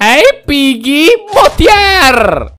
¡Ey, Piggy! ¡Botear!